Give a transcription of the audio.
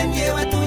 Ven, lleva